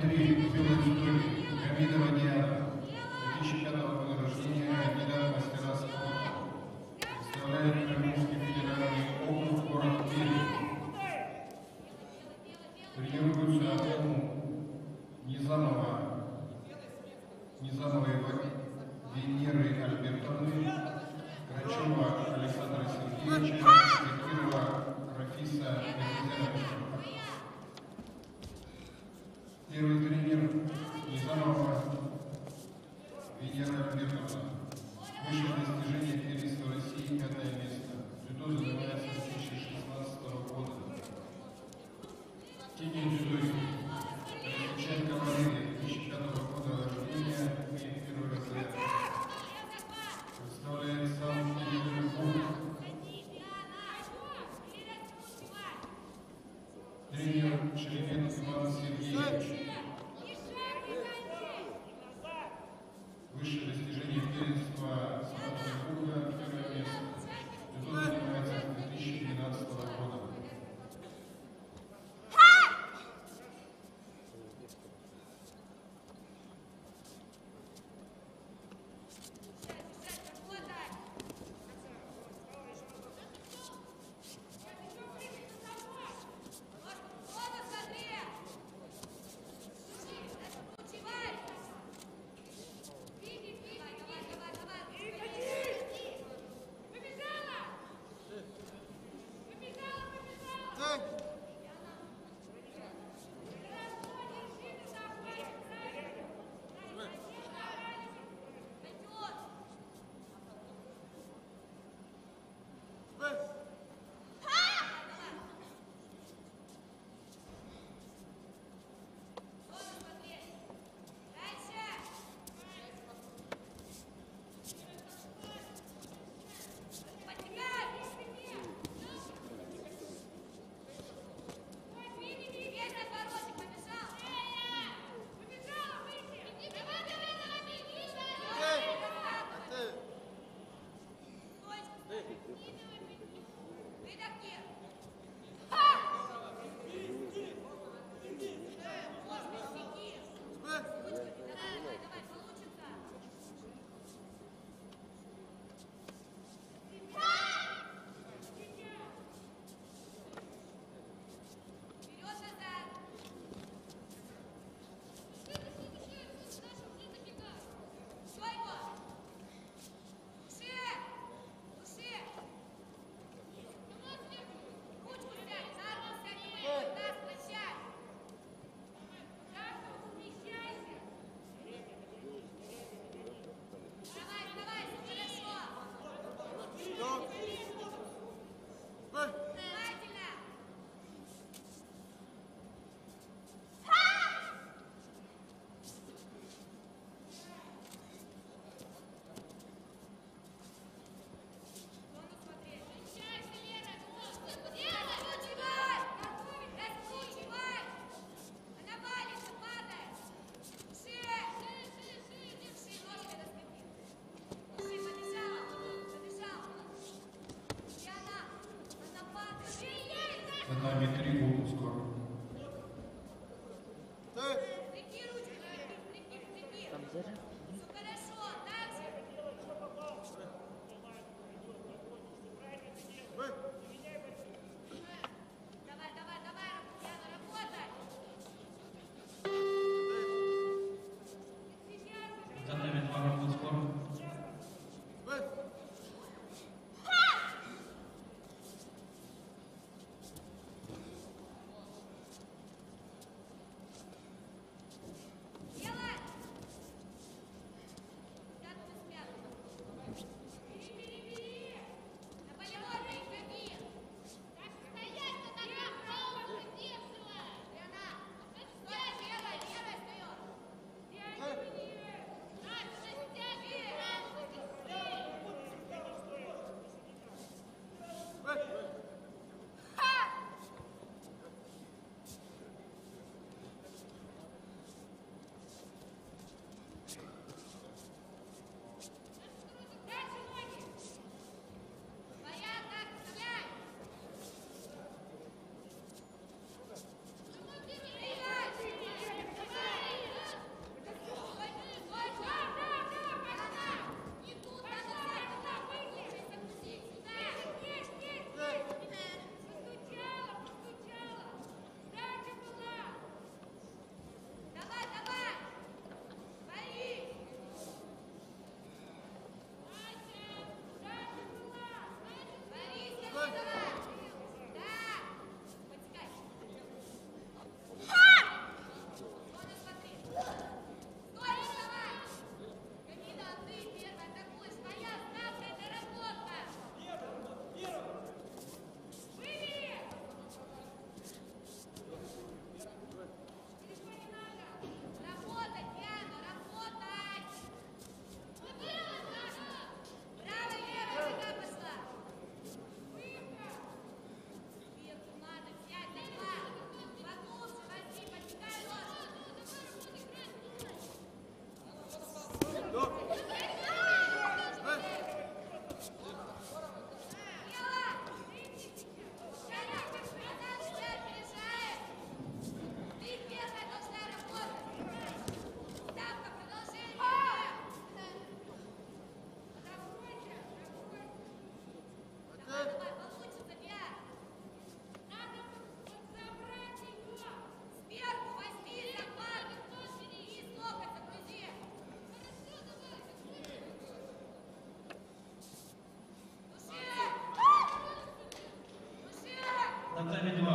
23 children Senhor, divino Senhor, nos За Rodzajmy dwa.